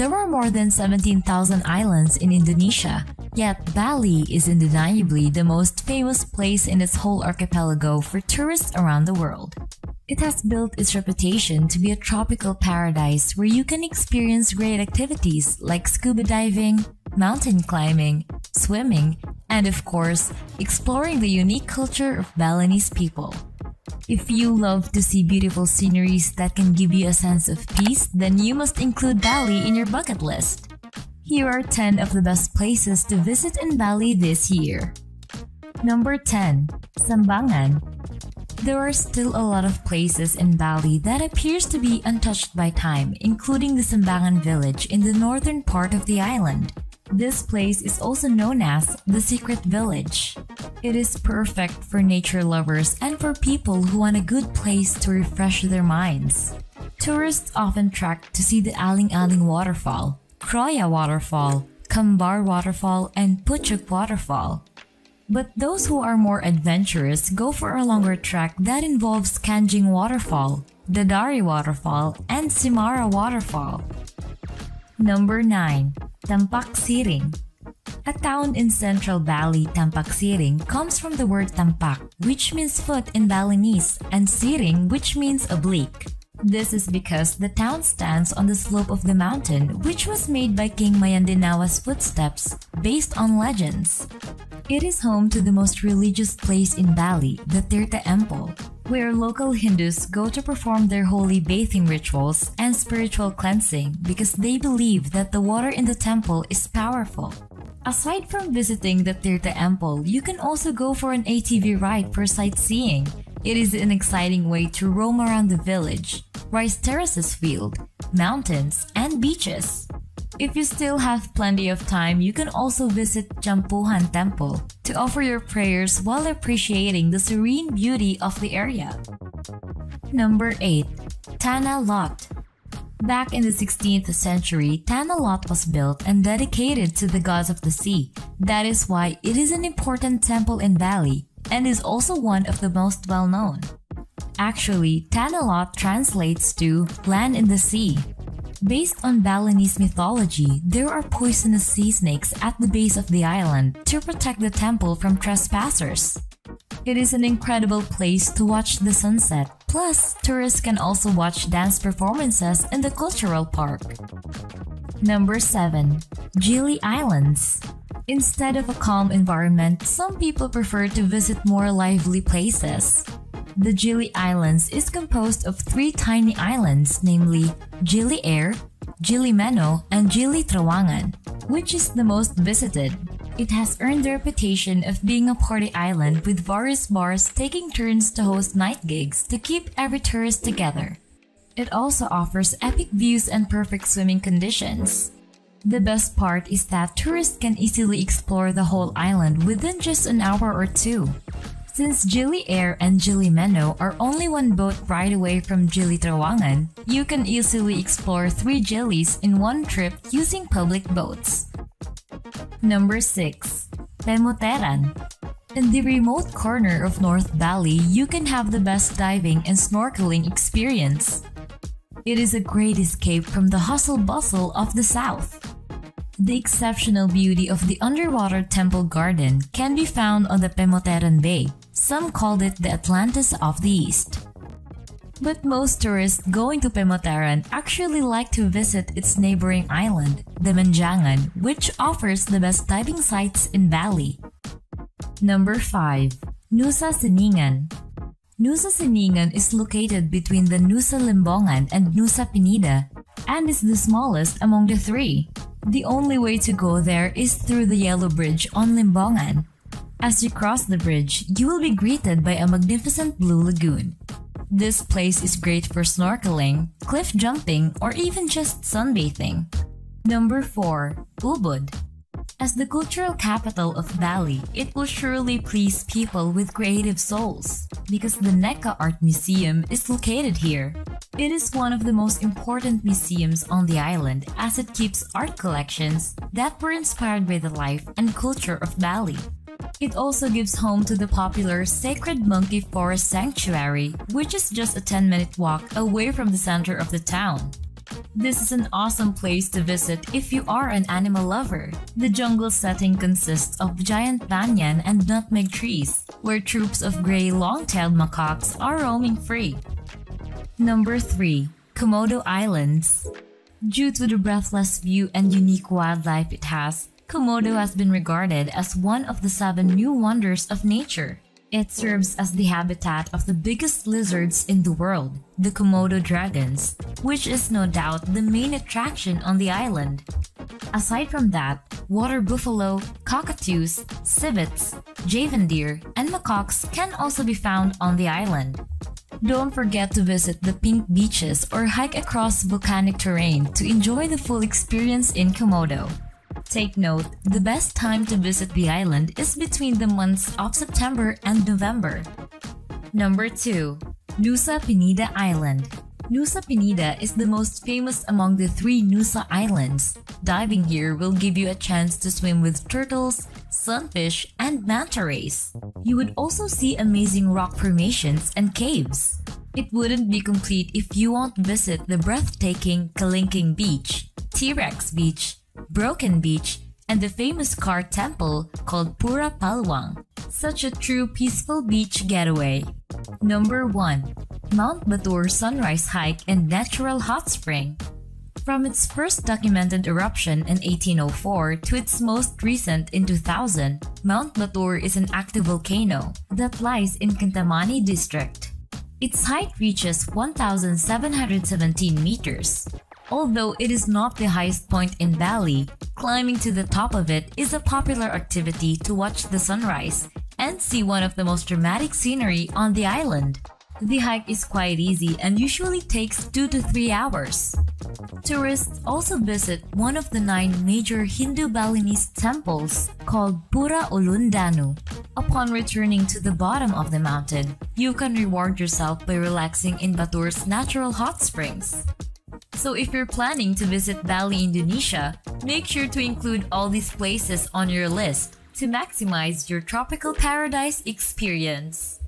There are more than 17,000 islands in Indonesia, yet Bali is undeniably the most famous place in its whole archipelago for tourists around the world. It has built its reputation to be a tropical paradise where you can experience great activities like scuba diving, mountain climbing, swimming, and of course, exploring the unique culture of Balinese people. If you love to see beautiful sceneries that can give you a sense of peace, then you must include Bali in your bucket list. Here are 10 of the best places to visit in Bali this year. Number 10. Sambangan. There are still a lot of places in Bali that appears to be untouched by time, including the Sambangan village in the northern part of the island. This place is also known as the Secret Village. It is perfect for nature lovers and for people who want a good place to refresh their minds. Tourists often trek to see the Aling Aling Waterfall, Kroya Waterfall, Kembar Waterfall, and Puchuk Waterfall. But those who are more adventurous go for a longer trek that involves Kanjing Waterfall, Dadari Waterfall, and Simara Waterfall. Number 9. Tampaksiring A town in central Bali, Tampaksiring, comes from the word tampak, which means foot in Balinese, and siring, which means oblique. This is because the town stands on the slope of the mountain, which was made by King Mayadenawa's footsteps, based on legends. It is home to the most religious place in Bali, the Tirta Empul, where local Hindus go to perform their holy bathing rituals and spiritual cleansing because they believe that the water in the temple is powerful. Aside from visiting the Tirta Empul, you can also go for an ATV ride for sightseeing. It is an exciting way to roam around the village, rice terraces field, mountains, and beaches. If you still have plenty of time, you can also visit Jampuhan Temple to offer your prayers while appreciating the serene beauty of the area. Number 8. Tanah Lot Back in the 16th century, Tanah Lot was built and dedicated to the gods of the sea. That is why it is an important temple in Bali and is also one of the most well known. Actually, Tanah Lot translates to land in the sea, Based on Balinese mythology, there are poisonous sea snakes at the base of the island to protect the temple from trespassers. It is an incredible place to watch the sunset. Plus, tourists can also watch dance performances in the cultural park. Number 7. Gili Islands Instead of a calm environment, some people prefer to visit more lively places. The Gili Islands is composed of three tiny islands, namely Gili Air, Gili Meno, and Gili Trawangan, which is the most visited. It has earned the reputation of being a party island with various bars taking turns to host night gigs to keep every tourist together. It also offers epic views and perfect swimming conditions. The best part is that tourists can easily explore the whole island within just an hour or two. Since Gili Air and Gili Meno are only one boat ride away from Gili Trawangan, you can easily explore three Gilis in one trip using public boats. Number 6. Pemuteran In the remote corner of North Bali, you can have the best diving and snorkeling experience. It is a great escape from the hustle bustle of the south. The exceptional beauty of the underwater temple garden can be found on the Pemuteran Bay, some called it the Atlantis of the East. But most tourists going to Pemuteran actually like to visit its neighboring island, the Menjangan, which offers the best diving sites in Bali. Number 5. Nusa Ceningan Nusa Ceningan is located between the Nusa Lembongan and Nusa Penida and is the smallest among the three. The only way to go there is through the Yellow Bridge on Lembongan, as you cross the bridge, you will be greeted by a magnificent blue lagoon. This place is great for snorkeling, cliff jumping, or even just sunbathing. Number 4. Ubud As the cultural capital of Bali, it will surely please people with creative souls because the Neka Art Museum is located here. It is one of the most important museums on the island as it keeps art collections that were inspired by the life and culture of Bali. It also gives home to the popular Sacred Monkey Forest Sanctuary, which is just a 10 minute walk away from the center of the town. This is an awesome place to visit if you are an animal lover. The jungle setting consists of giant banyan and nutmeg trees, where troops of gray long-tailed macaques are roaming free. Number 3. Komodo Islands Due to the breathless view and unique wildlife it has, Komodo has been regarded as one of the seven new wonders of nature. It serves as the habitat of the biggest lizards in the world, the Komodo dragons, which is no doubt the main attraction on the island. Aside from that, water buffalo, cockatoos, civets, javan deer, and macaques can also be found on the island. Don't forget to visit the pink beaches or hike across volcanic terrain to enjoy the full experience in Komodo. Take note, the best time to visit the island is between the months of September and November. Number 2. Nusa Penida Island Nusa Penida is the most famous among the three Nusa Islands. Diving here will give you a chance to swim with turtles, sunfish, and manta rays. You would also see amazing rock formations and caves. It wouldn't be complete if you won't visit the breathtaking Kelingking Beach, T-Rex Beach, Broken Beach, and the famous car temple called Pura Paluang. Such a true peaceful beach getaway. Number 1. Mount Batur Sunrise Hike and Natural Hot Spring. From its first documented eruption in 1804 to its most recent in 2000, Mount Batur is an active volcano that lies in Kintamani district. Its height reaches 1,717 meters. Although it is not the highest point in Bali, climbing to the top of it is a popular activity to watch the sunrise and see one of the most dramatic scenery on the island. The hike is quite easy and usually takes 2 to 3 hours. Tourists also visit one of the nine major Hindu Balinese temples called Pura Ulun Danu. Upon returning to the bottom of the mountain, you can reward yourself by relaxing in Batur's natural hot springs. So if you're planning to visit Bali, Indonesia, make sure to include all these places on your list to maximize your tropical paradise experience.